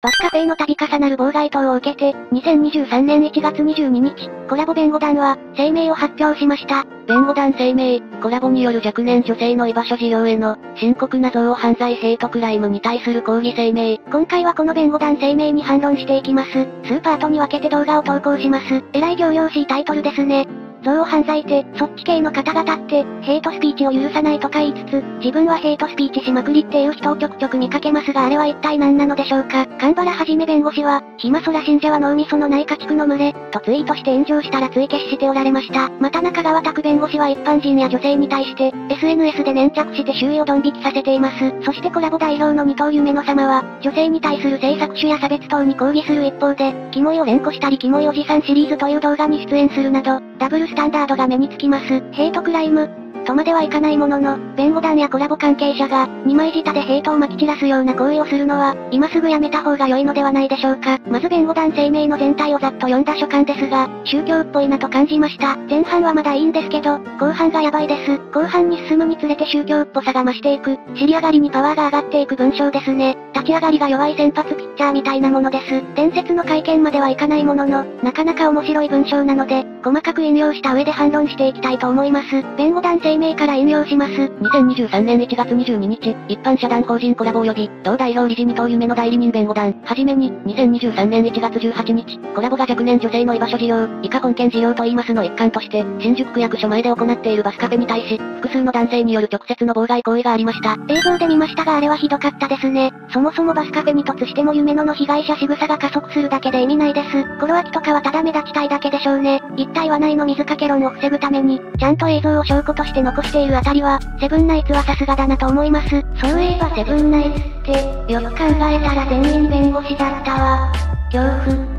バスカフェイの度重なる妨害等を受けて、2023年1月22日、コラボ弁護団は、声明を発表しました。弁護団声明、コラボによる若年女性の居場所事業への、深刻な憎悪犯罪ヘイトクライムに対する抗議声明。今回はこの弁護団声明に反論していきます。スーパートに分けて動画を投稿します。えらい行々しいタイトルですね。憎悪犯罪って、そっち系の方々って、ヘイトスピーチを許さないとか言いつつ、自分はヘイトスピーチしまくりっていう人をちょくちょく見かけますがあれは一体何なのでしょうか。神原はじめ弁護士は、暇空信者は脳みそのない家畜の群れ、とツイートして炎上したら追消しておられました。また中川拓弁護士は一般人や女性に対して、SNS で粘着して周囲をドン引きさせています。そしてコラボ代表の二刀夢の様は、女性に対する政策種や差別等に抗議する一方で、キモいを連呼したりキモいおじさんシリーズという動画に出演するなど、ダブルスタンダードが目につきます。ヘイトクライム、とまではいかないものの、弁護団やコラボ関係者が、二枚舌でヘイトを撒き散らすような行為をするのは、今すぐやめた方が良いのではないでしょうか。まず弁護団声明の全体をざっと読んだ書簡ですが、宗教っぽいなと感じました。前半はまだいいんですけど、後半がやばいです。後半に進むにつれて宗教っぽさが増していく、尻上がりにパワーが上がっていく文章ですね。立ち上がりが弱い先発ピッチャーみたいなものです。伝説の会見まではいかないものの、なかなか面白い文章なので、細かく引用した上で反論していきたいと思います。弁護団声明から引用します。2023年1月22日、一般社団法人コラボ及び、同代表理事二等夢の代理人弁護団、はじめに、2023年1月18日、コラボが若年女性の居場所事業、以下本件事業と言いますの一環として、新宿区役所前で行っているバスカフェに対し、複数の男性による直接の妨害行為がありました。映像で見ましたがあれはひどかったですね。そもそもバスカフェに突しても夢野の被害者仕草が加速するだけで意味ないです。コロアキとかはただ目立ちたいだけでしょうね。一体はないの水かけ論を防ぐために、ちゃんと映像を証拠として残しているあたりは、セブンナイツはさすがだなと思います。そういえばセブンナイツって、よく考えたら全員弁護士だったわ。恐怖。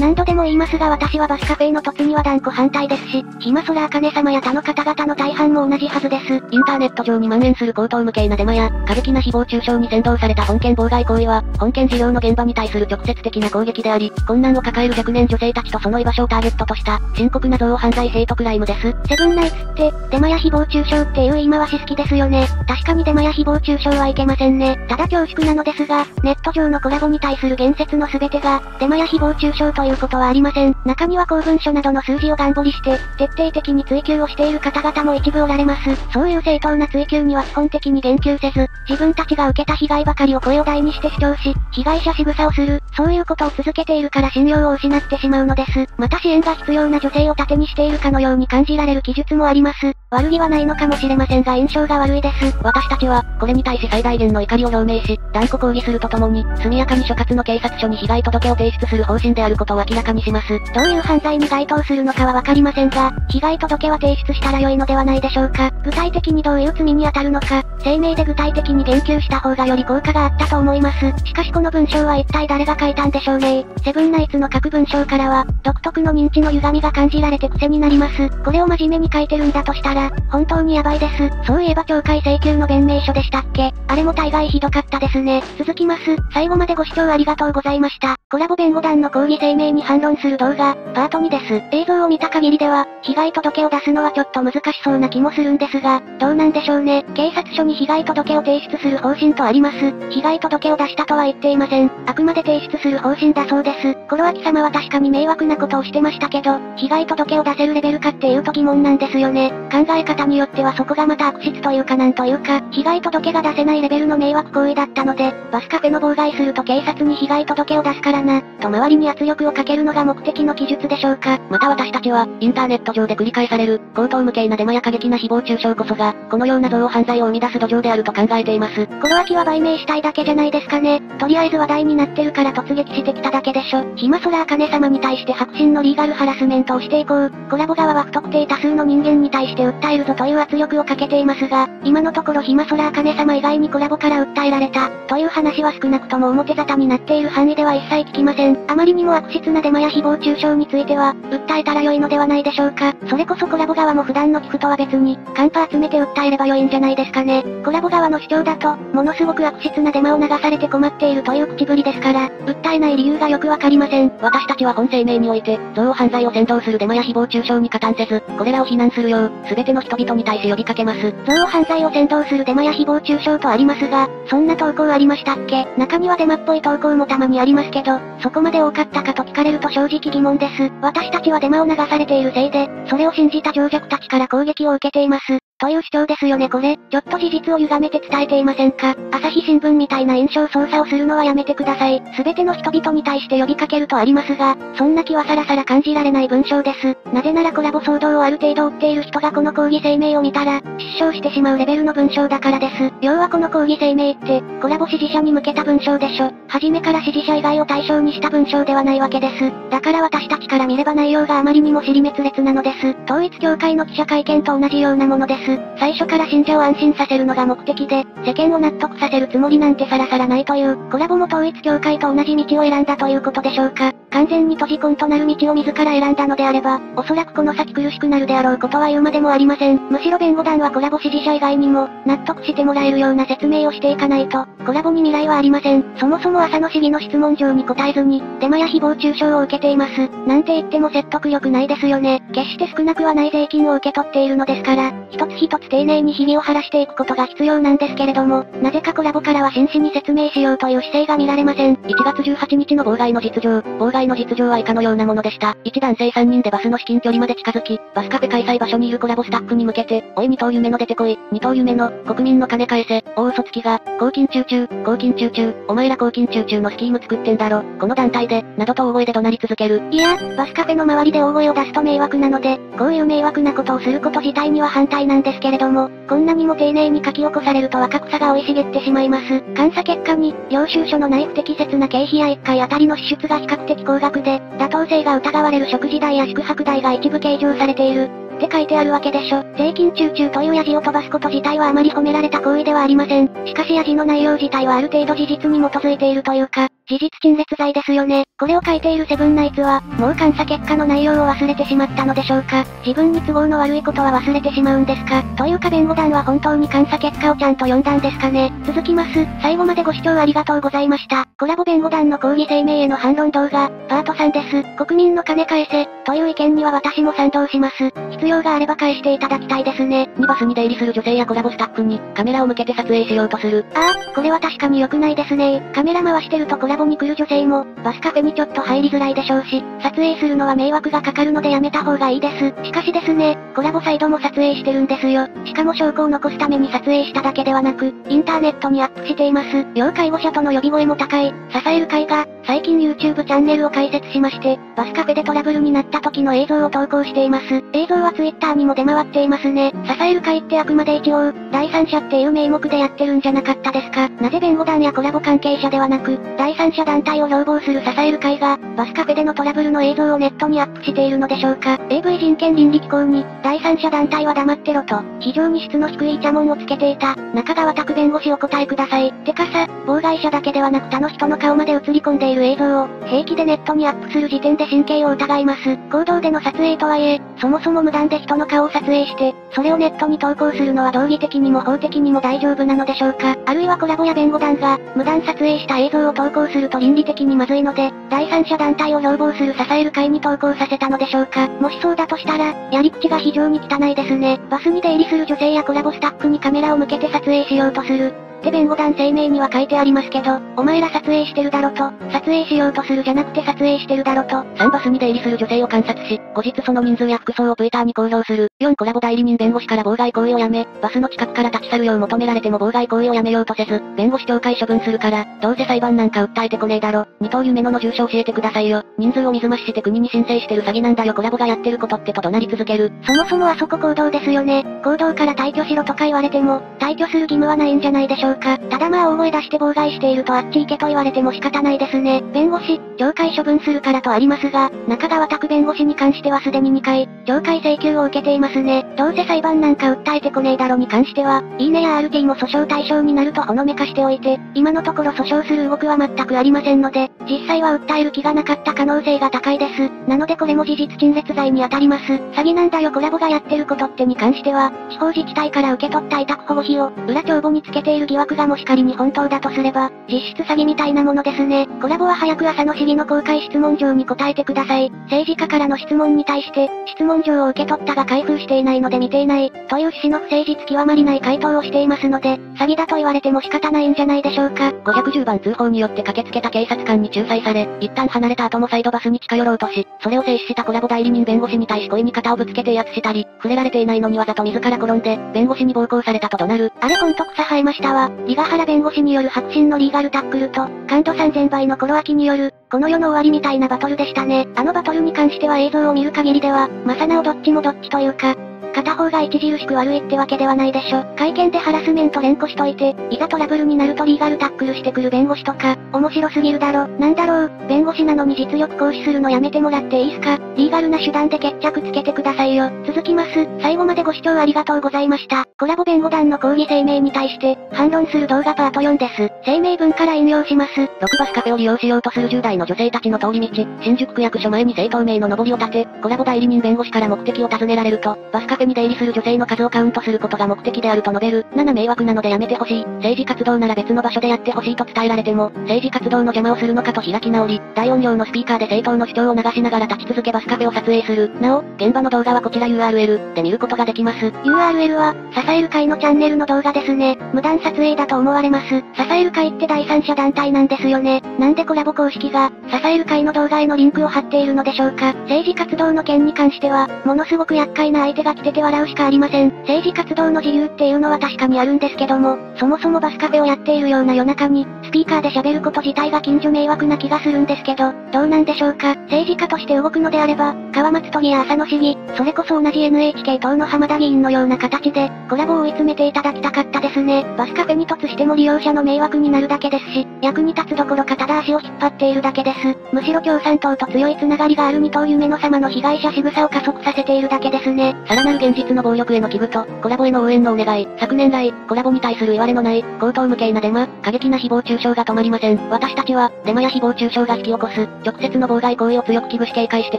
何度でも言いますが私はバスカフェの突には断固反対ですし、暇空茜様や他の方々の大半も同じはずです。インターネット上に蔓延する口頭無形なデマや、過激な誹謗中傷に先導された本件妨害行為は、本件事業の現場に対する直接的な攻撃であり、困難を抱える若年女性たちとその居場所をターゲットとした、深刻な憎悪犯罪ヘイトクライムです。セブンナイツって、デマや誹謗中傷っていう言い回し好きですよね。確かにデマや誹謗中傷はいけませんね。ただ恐縮なのですが、ネット上のコラボに対する言説の全てが、デマや誹謗中傷ということはありません。中には公文書などの数字を頑張りして、徹底的に追求をしている方々も一部おられます。そういう正当な追求には基本的に言及せず、自分たちが受けた被害ばかりを声を大にして主張し、被害者仕草をする、そういうことを続けているから信用を失ってしまうのです。また支援が必要な女性を盾にしているかのように感じられる記述もあります。悪気はないのかもしれませんが印象が悪いです。私たちは、これに対し最大限の怒りを表明し、断固抗議するとともに、速やかに所轄の警察署に被害届を提出する方針であることを明らかにします。どういう犯罪に該当するのかはわかりませんが、被害届は提出したら良いのではないでしょうか。具体的にどういう罪に当たるのか、声明で具体的に言及した方がより効果があったと思います。しかしこの文章は一体誰が書いたんでしょうねセブンナイツの各文章からは、独特の認知の歪みが感じられて癖になります。これを真面目に書いてるんだとしたら、本当にやばいです。そういえば懲戒請求の弁明書でしたっけあれも大概ひどかったですね。ね続きます。最後までご視聴ありがとうございました。コラボ弁護団の抗議声明に反論する動画、パート2です。映像を見た限りでは、被害届を出すのはちょっと難しそうな気もするんですが、どうなんでしょうね。警察署に被害届を提出する方針とあります。被害届を出したとは言っていません。あくまで提出する方針だそうです。コロアキ様は確かに迷惑なことをしてましたけど、被害届を出せるレベルかっていうと疑問なんですよね。考え方によってはそこがまた悪質というかなんというか、被害届が出せないレベルの迷惑行為だったので、バスカフェの妨害すると警察に被害届を出すからな、と周りに圧力をかけるのが目的の記述でしょうか。また私たちは、インターネット上で繰り返される、口頭無形なデマや過激な誹謗中傷こそが、このような憎悪犯罪を生み出す土壌であると考えています。コロアキは売名したいだけじゃないですかね。とりあえず話題になってるから突撃してきただけでしょ。暇空茜様に対して白真のリーガルハラスメントをしていこう。コラボ側は不特定多数の人間に対して訴えるぞという圧力をかけていますが、今のところ暇空茜様以外にコラボから訴えられた、という話は少なくとも表沙汰になっている範囲では一切聞きません。あまりにも悪質なデマや誹謗中傷については、訴えたら良いのではないでしょうか。それこそコラボ側も普段の寄付とは別に、カンパ集めて訴えれば良いんじゃないですかね。コラボ側の主張だと、ものすごく悪質なデマを流されて困っているという口ぶりですから、訴えない理由がよくわかりません。私たちは本声明において、憎悪犯罪を先導するデマや誹謗中傷に加担せず、これらを非難するよう、すべての人々に対し呼びかけます。憎悪犯罪を先導するデマや誹謗中傷とありますが、そんな投稿稿ありましたっけ？中にはデマっぽい投稿もたまにありますけど、そこまで多かったかと聞かれると正直疑問です。私たちはデマを流されているせいで、それを信じた情弱たちから攻撃を受けています。という主張ですよねこれ。ちょっと事実を歪めて伝えていませんか朝日新聞みたいな印象操作をするのはやめてください。すべての人々に対して呼びかけるとありますが、そんな気はさらさら感じられない文章です。なぜならコラボ騒動をある程度追っている人がこの抗議声明を見たら、失笑してしまうレベルの文章だからです。要はこの抗議声明って、コラボ支持者に向けた文章でしょ。初めから支持者以外を対象にした文章ではないわけです。だから私たちから見れば内容があまりにも尻滅裂なのです。統一協会の記者会見と同じようなものです。す最初から信者を安心させるのが目的で、世間を納得させるつもりなんてさらさらないという、コラボも統一協会と同じ道を選んだということでしょうか。完全に閉じ込んとなる道を自ら選んだのであれば、おそらくこの先苦しくなるであろうことは言うまでもありません。むしろ弁護団はコラボ支持者以外にも、納得してもらえるような説明をしていかないと、コラボに未来はありません。そもそも朝の市議の質問状に答えずに、デマや誹謗中傷を受けています。なんて言っても説得力ないですよね。決して少なくはない税金を受け取っているのですから、一つ一つ丁寧に日々を晴らしていくことが必要なんですけれども、なぜかコラボからは真摯に説明しようという姿勢が見られません。1月18日の妨害の実情。妨害の実情は以下のようなものでした。一男性3人でバスの至近距離まで近づき、バスカフェ開催場所にいるコラボスタッフに向けて、おい二頭夢の出てこい、二頭夢の、国民の金返せ、大嘘つきが、公金中中、公金中中、お前ら公金中中のスキーム作ってんだろ、この団体で、などと大声で怒鳴り続ける。いや、バスカフェの周りで大声を出すと迷惑なので、こういう迷惑なことをすること自体には反対なんですけれども、こんなにも丁寧に書き起こされると若草が生い茂ってしまいます。監査結果に、領収書のない不適切な経費や1回あたりの支出が比較的高額で、妥当性が疑われる食事代や宿泊代が一部計上されている。って書いてあるわけでしょ。税金中中というヤジを飛ばすこと自体はあまり褒められた行為ではありません。しかしヤジの内容自体はある程度事実に基づいているというか、事実陳列罪ですよね。これを書いているセブンナイツは、もう監査結果の内容を忘れてしまったのでしょうか。自分に都合の悪いことは忘れてしまうんですか。というか弁護団は本当に監査結果をちゃんと読んだんですかね。続きます。最後までご視聴ありがとうございました。コラボ弁護団の抗議声明への反論動画、パート3です。国民の金返せ、という意見には私も賛同します。必要があれば返していただきたいですね。2バスに出入りする女性やコラボスタッフに、カメラを向けて撮影しようとする。ああ、これは確かに良くないですねカメラ回してるとコラボに来る女性も、バスカフェにちょっと入りづらいでしょうし、撮影するのは迷惑がかかるのでやめた方がいいです。しかしですね、コラボサイドも撮影してるんですよ。しかも証拠を残すために撮影しただけではなく、インターネットにアップしています。要介護者との呼び声も高い、支える会が、最近 YouTube チャンネルを開設しまして、バスカフェでトラブルになった時の映像を投稿しています。映像は Twitter にも出回っていますね。支える会ってあくまで一応、第三者っていう名目でやってるんじゃなかったですか？なぜ弁護団やコラボ関係者ではなく、第三者団体を標榜する支える会が、バスカフェでのトラブルの映像をネットにアップしているのでしょうか ?AV 人権倫理機構に、第三者団体は黙ってろと、非常に質の低いイチャモンをつけていた、中川拓弁護士お答えください。てかさ、妨害者だけではなく他の人の顔まで映り込んでいる映像を、平気でネットにアップする時点で神経を疑います。行動での撮影とはいえ、そもそも無断で人の顔を撮影して、それをネットに投稿するのは道義的にも法的にも大丈夫なのでしょうかあるいはコラボや弁護団が、無断撮影した映像を投稿すると倫理的にまずいので、第三者団体を標榜する支える会に投稿させたのでしょうかもしそうだとしたら、やり口が非常に汚いですね。バスに出入りする女性やコラボスタッフにカメラを向けて撮影しようとする。って弁護団声明には書いてありますけど、お前ら撮影してるだろと、撮影しようとするじゃなくて撮影してるだろと。3バスに出入りする女性を観察し、後日その人数や服装を Twitter に公表する。4コラボ代理人弁護士から妨害行為をやめ、バスの近くから立ち去るよう求められても妨害行為をやめようとせず、弁護士懲戒処分するから、どうせ裁判なんか訴えてこねえだろ。二刀夢のの住所教えてくださいよ。人数を水増しして国に申請してる詐欺なんだよコラボがやってることってと怒鳴り続ける。そもそもあそこ行動ですよね。行動から退去しろとか言われても、退去する義務はないんじゃないでしょうか。ただまあ大声出して妨害しているとあっち行けと言われても仕方ないですね。弁護士、懲戒処分するからとありますが、中川拓弁護士に関してはすでに2回、懲戒請求を受けていますね。どうせ裁判なんか訴えてこねえだろに関しては、いいねや RT も訴訟対象になるとほのめかしておいて、今のところ訴訟する動きは全くありませんので、実際は訴える気がなかった可能性が高いです。なのでこれも事実陳列罪に当たります。詐欺なんだよコラボがやってることってに関しては、地方自治体から受け取った委託保護費を、裏帳簿につけている疑惑がもし仮に本当だとすれば、実質詐欺みたいなものですね。コラボは早く朝の市議の公開質問状に答えてください。政治家からの質問に対して、質問状を受け取ったが開封していないので見ていない、という趣旨の不誠実極まりない回答をしていますので、詐欺だと言われても仕方ないんじゃないでしょうか。510番通報によって駆けつけた警察官に仲裁され、一旦離れた後も再度バスに近寄ろうとし、それを制止したコラボ代理人弁護士に対し故意に肩をぶつけて威圧したり、触れられていないのにわざと自ら転んで、弁護士に暴行されたと怒鳴る。あれほんと草生えましたわ。リガハラ弁護士による白真のリーガルタックルと、感度3000倍のコロアキによる、この世の終わりみたいなバトルでしたね。あのバトルに関しては映像を見る限りでは、まさなおどっちもどっちというか、片方が著しく悪いってわけではないでしょ。会見でハラスメント連呼しといて、いざトラブルになるとリーガルタックルしてくる弁護士とか、面白すぎるだろ。なんだろう、弁護士なのに実力行使するのやめてもらっていいすかリーガルな手段で決着つけてくださいよ。続きます。最後までご視聴ありがとうございました。コラボ弁護団の抗議声明に対して、反論する動画パート4です。声明文から引用します。6バスカフェを利用しようとする10代の女性たちの通り道、新宿区役所前に正当名の上りを立て、コラボ代理人弁護士から目的を尋ねられると、バスカフェに出入りする女性の数をカウントすることが目的であると述べる。7迷惑なのでやめてほしい。政治活動なら別の場所でやってほしいと伝えられても、政治活動の邪魔をするのかと開き直り、大音量のスピーカーで政党の主張を流しながら立ち続けバスカフェを撮影する。なお、現場の動画はこちら URL で見ることができます。URL は、支える会のチャンネルの動画ですね。無断撮影だと思われます。支える会って第三者団体なんですよね。なんでコラボ公式が、支える会の動画へのリンクを貼っているのでしょうか。政治活動の件に関しては、ものすごく厄介な相手が来ててて笑うしかありません。政治活動の自由っていうのは確かにあるんですけども、そもそもバスカフェをやっているような夜中に、スピーカーで喋ること自体が近所迷惑な気がするんですけど、どうなんでしょうか。政治家として動くのであれば、川松都議や浅野市議、それこそ同じ NHK 党の浜田議員のような形で、コラボを追い詰めていただきたかったですね。バスカフェに突しても利用者の迷惑になるだけですし、役に立つどころかただ足を引っ張っているだけです。むしろ共産党と強いつながりがある二党夢の様の被害者仕草を加速させているだけですね。さらなる現実の暴力への危惧と、コラボへの応援のお願い。昨年来、コラボに対する言われのない、口頭無形なデマ、過激な誹謗中傷が止まりません。私たちは、デマや誹謗中傷が引き起こす、直接の妨害行為を強く危惧し警戒して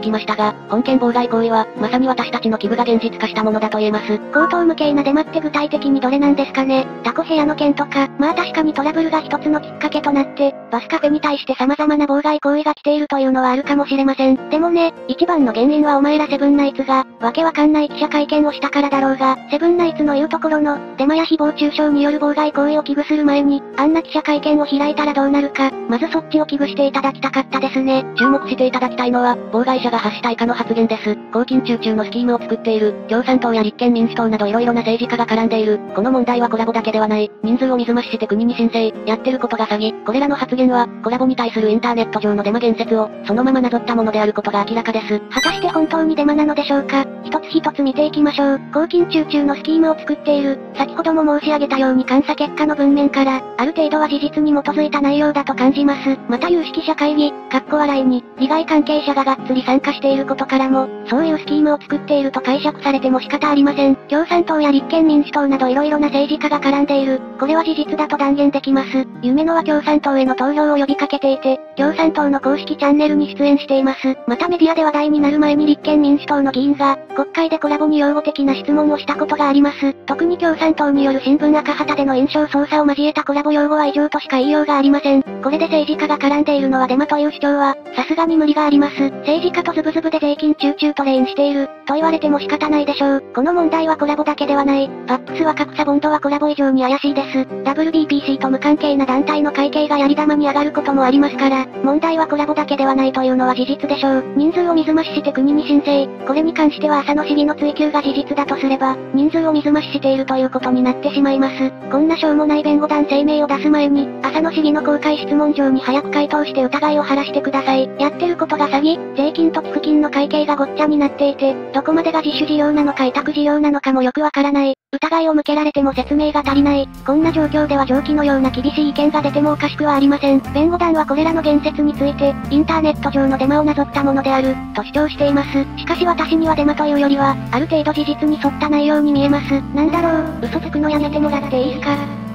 きましたが、本件妨害行為は、まさに私たちの危惧が現実化したものだと言えます。口頭無形なデマって具体的にどれなんですかね？タコ部屋の件とか、まあ確かにトラブルが一つのきっかけとなって、バスカフェに対して様々な妨害行為が来ているというのはあるかもしれません。でもね、一番の原因はお前らセブンナイツが、わけわかんない記者会見をしたからだろうが、セブンナイツの言うところの、デマや誹謗中傷による妨害行為を危惧する前に、あんな記者会見を開いたらどうなるか、まずそっちを危惧していただきたかったですね。注目していただきたいのは、妨害者が発した以下の発言です。公金中中のスキームを作っている、共産党や立憲民主党など色々な政治家が絡んでいる。この問題はコラボだけではない。人数を水増しして国に申請、やってることが詐欺。これらの発言は、コラボに対するインターネット上のデマ言説を、そのままなぞったものであることが明らかです。果たして本当にデマなのでしょうか一つ一つ見ていききましょう。公金中中のスキームを作っている、先ほども申し上げたように監査結果の文面から、ある程度は事実に基づいた内容だと感じます。また有識者会議、かっこ笑いに、利害関係者ががっつり参加していることからも、そういうスキームを作っていると解釈されても仕方ありません。共産党や立憲民主党など色々な政治家が絡んでいる、これは事実だと断言できます。夢のは共産党への投票を呼びかけていて、共産党の公式チャンネルに出演しています。またメディアで話題になる前に立憲民主党の議員が、国会でコラボに用語的な質問をしたことがあります。特に共産党による新聞赤旗での印象操作を交えたコラボ用語は異常としか言いようがありません。これで政治家が絡んでいるのはデマという主張は、さすがに無理があります。政治家とズブズブで税金中中トレインしている、と言われても仕方ないでしょう。この問題はコラボだけではない。パップスは格差ボンドはコラボ以上に怪しいです。WBPC と無関係な団体の会計がやり玉に上がることもありますから、問題はコラボだけではないというのは事実でしょう。人数を水増しして国に申請。これに関しては浅野市議の追及が事実だとすれば、人数を水増ししているということになってしまいます。こんなしょうもない弁護団声明を出す前に、浅野市議の公開質問状に早く回答して疑いを晴らしてください。やってることが詐欺、税金と寄付金の会計がごっちゃになっていて、どこまでが自主事業なのか委託事業なのかもよくわからない。疑いを向けられても説明が足りない。こんな状況では上記のような厳しい意見が出てもおかしくはありません。弁護団はこれらの言説について、インターネット上のデマをなぞったものである、と主張しています。しかし私にはデマというよりは、ある程度事実に沿った内容に見えます。なんだろう、嘘つくのやめてもらっていいすか？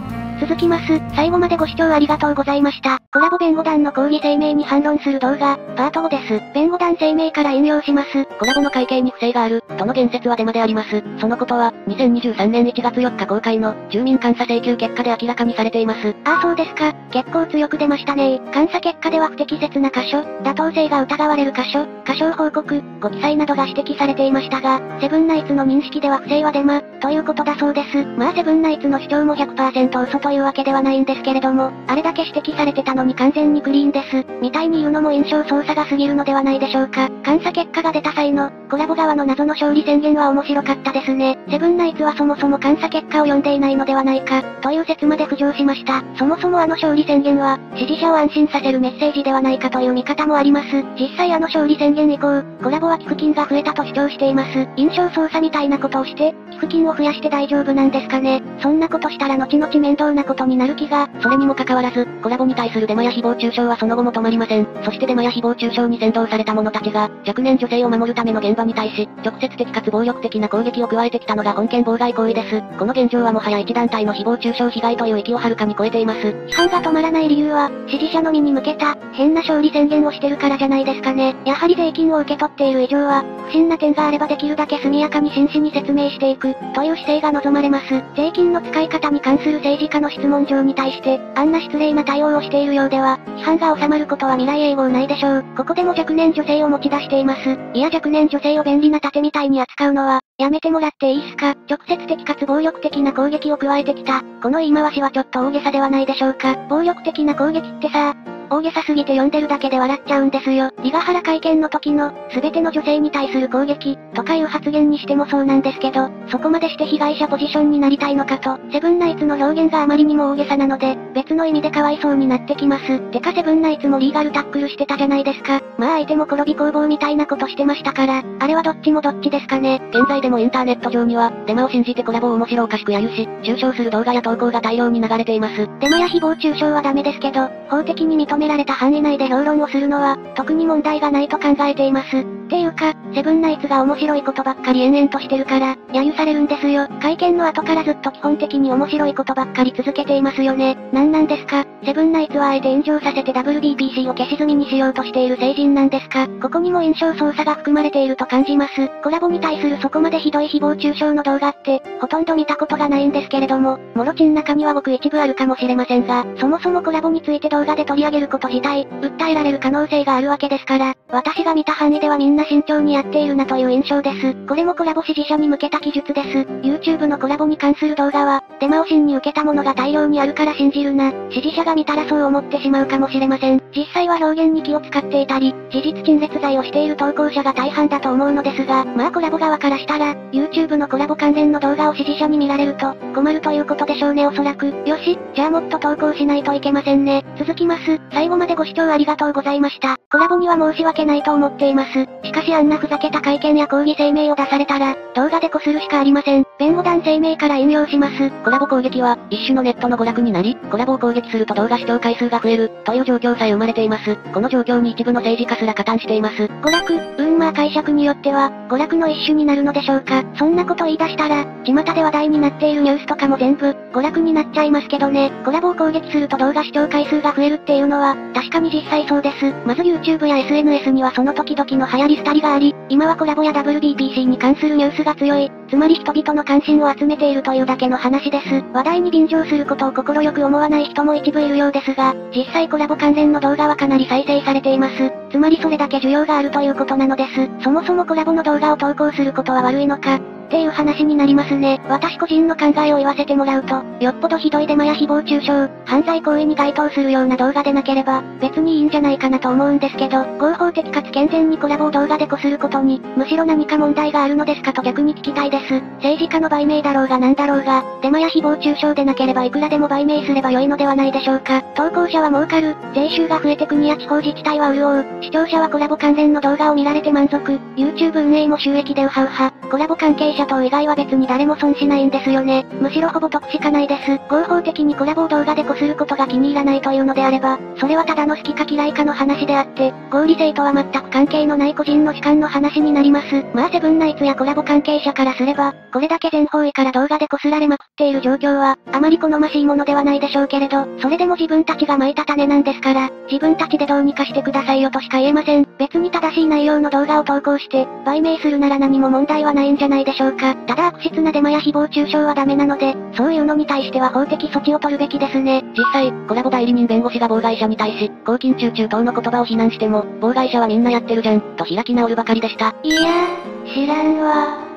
続きます。最後までご視聴ありがとうございました。コラボ弁護団の抗議声明に反論する動画、パート5です。弁護団声明から引用します。コラボの会計に不正がある、との言説はデマであります。そのことは、2023年1月4日公開の、住民監査請求結果で明らかにされています。ああそうですか。結構強く出ましたね監査結果では不適切な箇所、妥当性が疑われる箇所、過小報告、ご記載などが指摘されていましたが、セブンナイツの認識では不正はデマ、ということだそうです。まあセブンナイツの主張も100%嘘というわけではないんですけれども、あれだけ指摘されてたのに完全にクリーンです。みたいに言うのも印象操作が過ぎるのではないでしょうか。監査結果が出た際の、コラボ側の謎の勝利宣言は面白かったですね。セブンナイツはそもそも監査結果を読んでいないのではないか、という説まで浮上しました。そもそもあの勝利宣言は、支持者を安心させるメッセージではないかという見方もあります。実際あの勝利宣言以降、コラボは寄付金が増えたと主張しています。印象操作みたいなことをして、寄付金を増やして大丈夫なんですかね。そんなことしたら後々面倒なことになる気が。それにもかかわらず、コラボに対するデマや誹謗中傷はその後も止まりません。そしてデマや誹謗中傷に先導された者たちが、若年女性を守るための現場に対し、直接的かつ暴力的な攻撃を加えてきたのが本件妨害行為です。この現状はもはや一団体の誹謗中傷被害という域をはるかに超えています。批判が止まらない理由は、支持者のみに向けた、変な勝利宣言をしてるからじゃないですかね。やはり税金を受け取っている以上は、不審な点があればできるだけ速やかに真摯に説明していく、という姿勢が望まれます。税金の使い方に関する政治家の質問状に対して、あんな失礼な対応をしているようでは、批判が収まることは未来永劫ないでしょう。ここでも若年女性を持ち出しています。いや若年女性を便利な盾みたいに扱うのは、やめてもらっていいすか？直接的かつ暴力的な攻撃を加えてきた。この言い回しはちょっと大げさではないでしょうか。暴力的な攻撃ってさ、大げさすぎて読んでるだけで笑っちゃうんですよ。リガハラ会見の時の、すべての女性に対する攻撃、とかいう発言にしてもそうなんですけど、そこまでして被害者ポジションになりたいのかと、セブンナイツの表現があまりにも大げさなので、別の意味でかわいそうになってきます。てかセブンナイツもリーガルタックルしてたじゃないですか。まあ相手も転び工房みたいなことしてましたから、あれはどっちもどっちですかね。現在でもインターネット上には、デマを信じてコラボを面白おかしく揶揄し、中傷する動画や投稿が大量に流れています。デマや誹謗中傷はダメですけど、法的に認められた範囲内で評論をするのは、特に問題がないと考えています。っていうか、セブンナイツが面白いことばっかり延々としてるから、揶揄されるんですよ。会見の後からずっと基本的に面白いことばっかり続けていますよね。なんなんですか？セブンナイツはあえて炎上させて WBPC を消し済みにしようとしている成人なんですか？ここにも印象操作が含まれていると感じます。コラボに対するそこまでひどい誹謗中傷の動画って、ほとんど見たことがないんですけれども、モロチン中にはごく一部あるかもしれませんが、そもそもコラボについて動画で取り上げるること自体、訴えられる可能性があるわけですから、私が見た範囲ではみんな慎重にやっているなという印象です。これもコラボ支持者に向けた記述です。YouTube のコラボに関する動画は、デマを真に受けたものが大量にあるから信じるな。支持者が見たらそう思ってしまうかもしれません。実際は表現に気を使っていたり、事実陳列罪をしている投稿者が大半だと思うのですが、まあコラボ側からしたら、YouTube のコラボ関連の動画を支持者に見られると、困るということでしょうねおそらく。よし、じゃあもっと投稿しないといけませんね。続きます。最後までご視聴ありがとうございました。コラボには申し訳ないと思っています。しかしあんなふざけた会見や抗議声明を出されたら、動画でこするしかありません。弁護団声明から引用します。コラボ攻撃は、一種のネットの娯楽になり、コラボを攻撃すると動画視聴回数が増える、という状況さえ生まれています。この状況に一部の政治家すら加担しています。娯楽、うんまあ解釈によっては、娯楽の一種になるのでしょうか。そんなこと言い出したら、巷で話題になっているニュースとかも全部、娯楽になっちゃいますけどね。コラボを攻撃すると動画視聴回数が増えるっていうのは、は確かに実際そうです。まず YouTube や SNS にはその時々の流行り廃りがあり、今はコラボや WBPC に関するニュースが強い。つまり人々の関心を集めているというだけの話です。話題に便乗することを心よく思わない人も一部いるようですが、実際コラボ関連の動画はかなり再生されています。つまりそれだけ需要があるということなのです。そもそもコラボの動画を投稿することは悪いのか、っていう話になりますね。私個人の考えを言わせてもらうと、よっぽどひどいデマや誹謗中傷、犯罪行為に該当するような動画でなければ、別にいいんじゃないかなと思うんですけど、合法的かつ健全にコラボを動画でこすることに、むしろ何か問題があるのですかと逆に聞きたいです。政治家の売名だろうが何だろうが、デマや誹謗中傷でなければいくらでも売名すれば良いのではないでしょうか。投稿者は儲かる、税収が増えて国や地方自治体は潤う、視聴者はコラボ関連の動画を見られて満足、YouTube 運営も収益でウハウハ、コラボ関係者と以外は別に誰も損しないんですよね。むしろほぼ得しかないです。合法的にコラボを動画でこすることが気に入らないというのであれば、それはただの好きか嫌いかの話であって、合理性とは全く関係のない個人の主観の話になります。まあセブンナイツやコラボ関係者からすれば、これだけ全方位から動画でこすられまくっている状況は、あまり好ましいものではないでしょうけれど、それでも自分たちが撒いた種なんですから、自分たちでどうにかしてくださいよとしか言えません。別に正しい内容の動画を投稿して、売名するなら何も問題はないんじゃないでしょうか。ただ悪質なデマや誹謗中傷はダメなので、そういうのに対しては法的措置を取るべきですね。実際、コラボ代理人弁護士が妨害者に対し、公金中中等の言葉を非難しても、妨害者はみんなやってるじゃん、と開き直るばかりでした。いやー、知らんわ。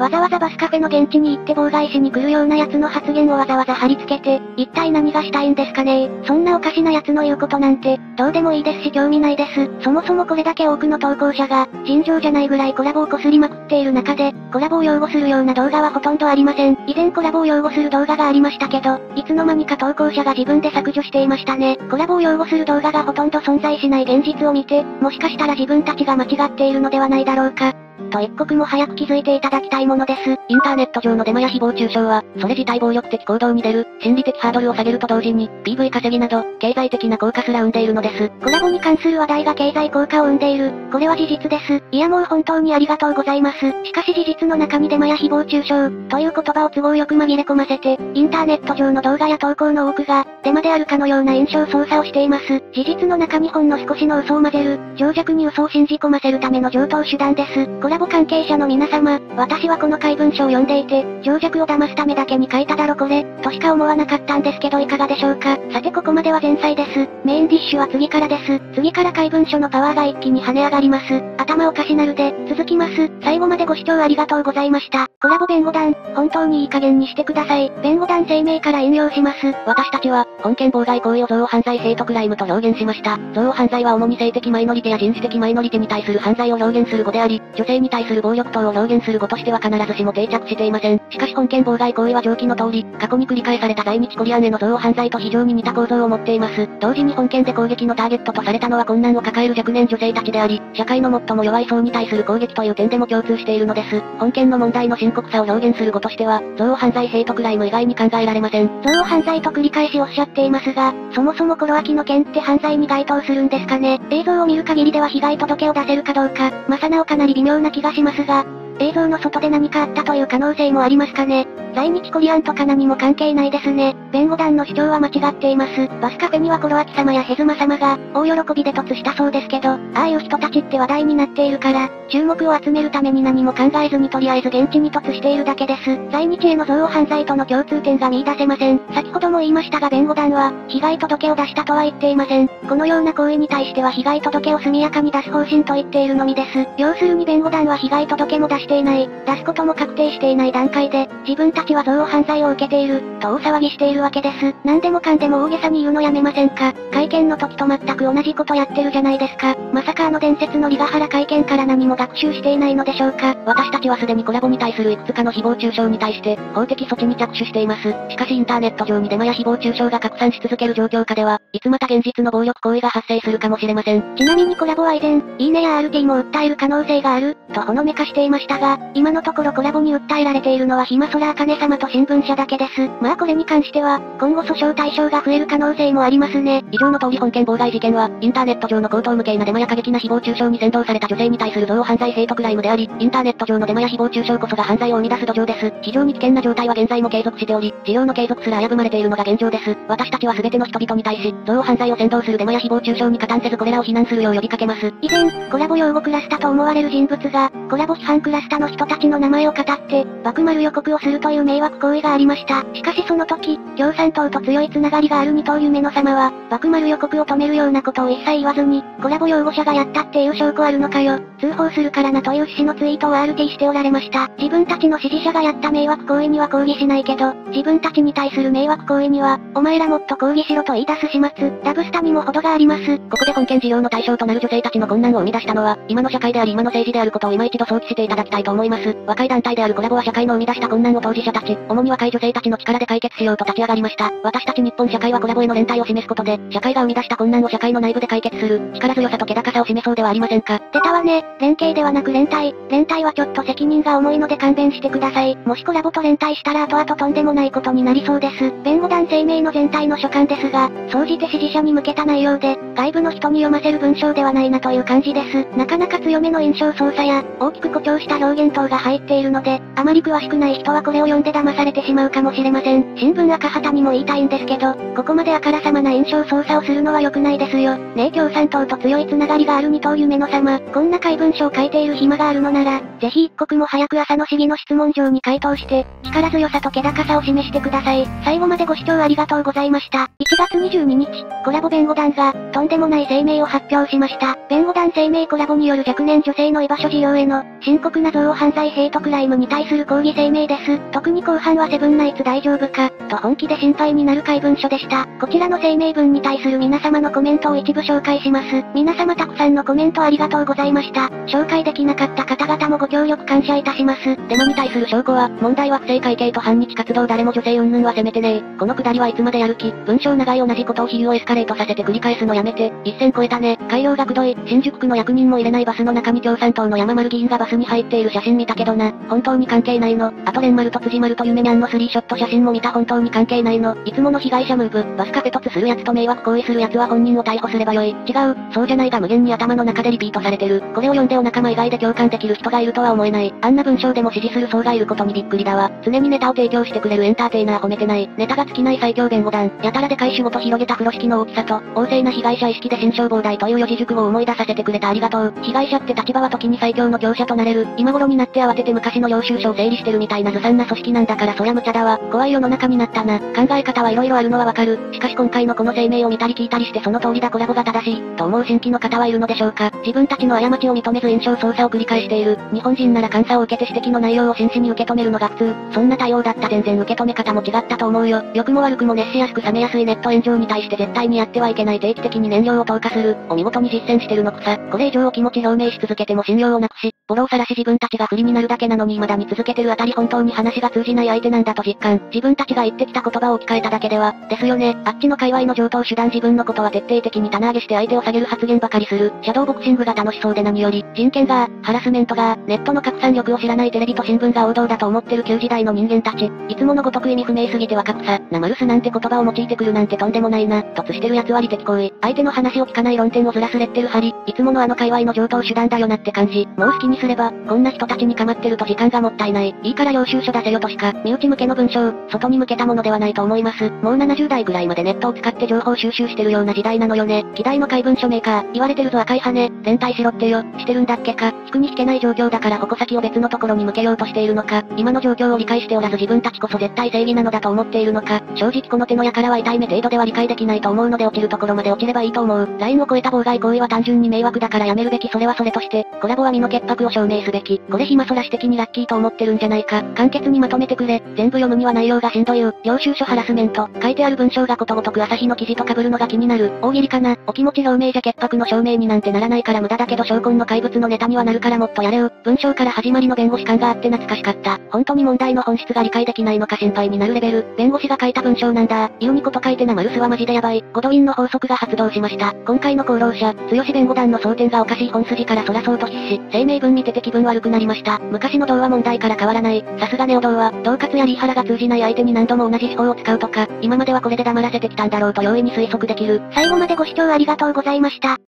わざわざバスカフェの現地に行って妨害しに来るような奴の発言をわざわざ貼り付けて、一体何がしたいんですかねそんなおかしな奴の言うことなんて、どうでもいいですし興味ないです。そもそもこれだけ多くの投稿者が、尋常じゃないぐらいコラボをこすりまくっている中で、コラボを擁護するような動画はほとんどありません。以前コラボを擁護する動画がありましたけど、いつの間にか投稿者が自分で削除していましたね。コラボを擁護する動画がほとんど存在しない現実を見て、もしかしたら自分たちが間違っているのではないだろうか。と一刻も早く気づいていただきたいものです。インターネット上のデマや誹謗中傷は、それ自体暴力的行動に出る、心理的ハードルを下げると同時に、PV 稼ぎなど、経済的な効果すら生んでいるのです。コラボに関する話題が経済効果を生んでいる、これは事実です。いやもう本当にありがとうございます。しかし事実の中にデマや誹謗中傷、という言葉を都合よく紛れ込ませて、インターネット上の動画や投稿の多くが、デマであるかのような印象操作をしています。事実の中にほんの少しの嘘を混ぜる、情弱に嘘を信じ込ませるための上等手段です。コラボ関係者の皆様、私はこの怪文書を読んでいて、情弱を騙すためだけに書いただろこれ、としか思わなかったんですけどいかがでしょうか。さてここまでは前菜です。メインディッシュは次からです。次から怪文書のパワーが一気に跳ね上がります。頭おかしなるで、続きます。最後までご視聴ありがとうございました。コラボ弁護団、本当にいい加減にしてください。弁護団声明から引用します。私たちは、本件妨害行為を憎悪犯罪ヘイトクライムと表現しました。憎悪犯罪は主に性的マイノリティや人種的マイノリティに対する犯罪を表現する語であり、女性に対する暴力等を表現する語としては必ずしも定着していません。しかし本件妨害行為は上記の通り、過去に繰り返された在日コリアンへの憎悪犯罪と非常に似た構造を持っています。同時に本件で攻撃のターゲットとされたのは困難を抱える若年女性たちであり、社会の最も弱い層に対する攻撃という点でも共通しているのです。本件の問題の深刻さを表現する語としては、憎悪犯罪ヘイトクライム以外に考えられません。憎悪犯罪と繰り返しおっしゃっていますが、そもそもコロアキの件って犯罪に該当するんですかね映像を見る限りでは被害届を出せるかどうか、まさなおかなり微妙な気がしますが、映像の外で何かあったという可能性もありますかね在日コリアンとか何も関係ないですね。弁護団の主張は間違っています。バスカフェにはコロアキ様やヘズマ様が、大喜びで突したそうですけど、ああいう人たちって話題になっているから、注目を集めるために何も考えずにとりあえず現地に突しているだけです。在日への憎悪犯罪との共通点が見出せません。先ほども言いましたが弁護団は、被害届を出したとは言っていません。このような行為に対しては被害届を速やかに出す方針と言っているのみです。要するに弁護団は被害届も出してしていない、出すことも確定していない段階で、自分たちは憎悪犯罪を受けている、と大騒ぎしているわけです。何でもかんでも大げさに言うのやめませんか会見の時と全く同じことやってるじゃないですか。まさかあの伝説のリガハラ会見から何も学習していないのでしょうか私たちはすでにコラボに対するいくつかの誹謗中傷に対して、法的措置に着手しています。しかしインターネット上にデマや誹謗中傷が拡散し続ける状況下では、いつまた現実の暴力行為が発生するかもしれません。ちなみにコラボは以前、いいねや RT も訴える可能性がある、とほのめかしていましたが、今のところコラボに訴えられているのは暇空茜様と新聞社だけです。まあこれに関しては、今後訴訟対象が増える可能性もありますね。以上の通り本件妨害事件は、インターネット上の口頭無形なデマや過激な誹謗中傷に先導された女性に対する同犯罪ヘイトクライムであり、インターネット上のデマや誹謗中傷こそが犯罪を生み出す土壌です。非常に危険な状態は現在も継続しており、事業の継続すら危ぶまれているのが現状です。私たちは全ての人々に対し、同犯罪を先導するデマや誹謗中傷に加担せずこれらを非難するよう呼びかけます。以前、コラボ用語クラスタと思われる人物が、コラボ批判クラスタの人たちの名前を語って、爆丸予告をするという迷惑行為がありました。しかしその時、共産党と強いつながりがある二等夢の様は、爆丸予告を止めるようなことを一切言わずに、コラボ擁護者がやったっていう証拠あるのかよ、通報するからなという趣旨のツイートを RT しておられました。自分たちの支持者がやった迷惑行為には抗議しないけど、自分たちに対する迷惑行為には、お前らもっと抗議しろと言い出す始末、ラブスタにも程があります。ここで本件事業の対象となる女性たちの困難を生み出したのは、今の社会であり今の政治であることを今一度想起していただきたいと思います。若い団体であるコラボは社会の生み出した困難を当事者たち、主に若い女性たちの力で解決しようと立ち上がりました。私たち日本社会はコラボへの連帯を示すことで、社会が生み出した困難を社会の内部で解決する、力強さと気高さを示そうではありませんか。出たわね、連携ではなく連帯。連帯はちょっと責任が重いので勘弁してください。もしコラボと連帯したら後々とんでもないことになりそうです。弁護団声明の全体の所感ですが、総じて支持者に向けた内容で、外部の人に読ませる文章ではないなという感じです。なかなか強めの印象操作や、大きく誇張した表現等が入っているので、あまり詳しくない人はこれを読んで騙されてしまうかもしれません。新聞赤旗にも言いたいんですけど、ここまであからさまな印象操作をするのは良くないですよ。ねえ共産党と強いつながりがある二刀夢の様、こんな怪文書を書いている暇があるのなら、ぜひ一刻も早く朝の市議の質問状に回答して、力強さと気高さを示してください。最後までご視聴ありがとうございました。1月22日、コラボ弁護団が、とんでもない声明を発表しました。弁護団声明コラボによる若年女性の居場所事業への、深刻な憎悪犯罪ヘイトクライムに対する抗議声明です。特に後半はセブンナイツ大丈夫か、と本気で心配になる怪文書でした。こちらの声明文に対する皆様のコメントを一部紹介します。皆様たくさんのコメントありがとうございました。紹介できなかった方々もご協力感謝いたします。デマに対する証拠は、問題は不正会計と反日活動誰も女性云々は責めてねえ。このくだりはいつまでやる気、文章長い同じことを比喩をエスカレートさせて繰り返すのやめて、一線超えたね。改良がくどい、新宿区の役人も入れないバスの中に共産党の山丸議員がバスに入っている写真見たけどな。本当に関係ないの。あと連丸と辻丸と夢にゃんのスリーショット写真も見た本当に関係ないの。いつもの被害者ムーブ、バスカペトツする奴と迷惑行為する奴は本人を逮捕すればよい。違う、そうじゃないが無限に頭の中でリピートされてる。これを読んでお仲間以外で共感できる人がいるとは思えない。あんな文章でも支持する層がいることにびっくりだわ。常にネタを提供してくれるエンターテイナー褒めてない。ネタが尽きない最強弁護団。やたらでかい仕事広げた風呂敷の大きさと、旺盛な被害者意識で新消防大という四字熟語を思い出させてくれたありがとう。被害者って立場は時に最強の強者となれる。今頃になって慌てて昔の領収書を整理してるみたいなずさんな組織なんだからそりゃ無茶だわ。怖い世の中になったな。考え方はいろいろあるのはわかる。しかし今回のこの声明を見たり聞いたりしてその通りだコラボが正しい、と思う新規の方はいるのでしょうか。自分たちの過ちを認めず印象操作を繰り返している。日本人なら監査を受けて指摘の内容を真摯に受け止めるのが普通。そんな対応だった全然受け止め方も違ったと思うよ。良くも悪くも熱しやすく冷めやすいネット炎上に対して絶対にやってはいけない定期的に燃料を投下する、を見事に実践してるのくさ。これ以上お気持ち表明し続けても信用をなくし、ボロを晒し自分たちが不利になるだけなのに未だに続けてるあたり本当に話が通じない相手なんだと実感。自分たちが言ってきた言葉を置き換えただけでは、ですよね。あっちの界隈の上等手段自分のことは徹底的に棚上げして相手を下げる発言ばかりする。シャドーボクシングが楽しそうで何より、人権が、ハラスメントが、ネットの拡散力を知らないテレビと新聞が王道だと思ってる旧時代の人間たち。いつものごとく意味不明すぎて若草、なまるすなんて言葉を用いてくるなんてとんでもないな、突してる奴は利的行為。相手の話を聞かない論点をずらすレッテル貼り、いつものあの界隈の上等手段だよなって感じ。もう好きにすれば、こんな人たちに構ってると時間がもったいない。いいから領収書出せよとしか、身内向けの文章、外に向けたものではないと思います。もう70代ぐらいまでネットを使って情報収集してるような時代なのよね。希代の怪文書メーカー、言われてるぞ赤い羽、連帯しろってよ、してるんだっけか、引くに引けない状況だから矛先を別のところに向けようとしているのか、今の状況を理解しておらず自分たちこそ絶対正義なのだと思っているのか、正直この手のやからは痛い目程度では理解できないと思うので落ちるところまで落ちればいいと思う。ラインを超えた妨害行為は単純に迷惑だからやめるべきそれはそれとして、コラボは身の潔白を証明すべき。これ暇そらし的にラッキーと思ってるんじゃないか。簡潔にまとめてくれ。全部読むには内容がしんどい。領収書ハラスメント。書いてある文章がことごとく朝日の記事と被るのが気になる。大喜利かな。お気持ち表明じゃ潔白の証明になんてならないから無駄だけど証拠の怪物のネタにはなるからもっとやれよ。文章から始まりの弁護士感があって懐かしかった。本当に問題の本質が理解できないのか心配になるレベル。弁護士が書いた文章なんだ。言うにこと書いてなマルスはマジでやばい。ゴドウィンの法則が発動しました。今回の功労者、強し弁護団の争点がおかしい本筋からそらそうと必死。声明文見てて気分悪くなりました。昔の童話問題から変わらない。さすがネオ童話、恫喝やリーハラが通じない相手に何度も同じ手法を使うとか、今まではこれで黙らせてきたんだろうと容易に推測できる。最後までご視聴ありがとうございました。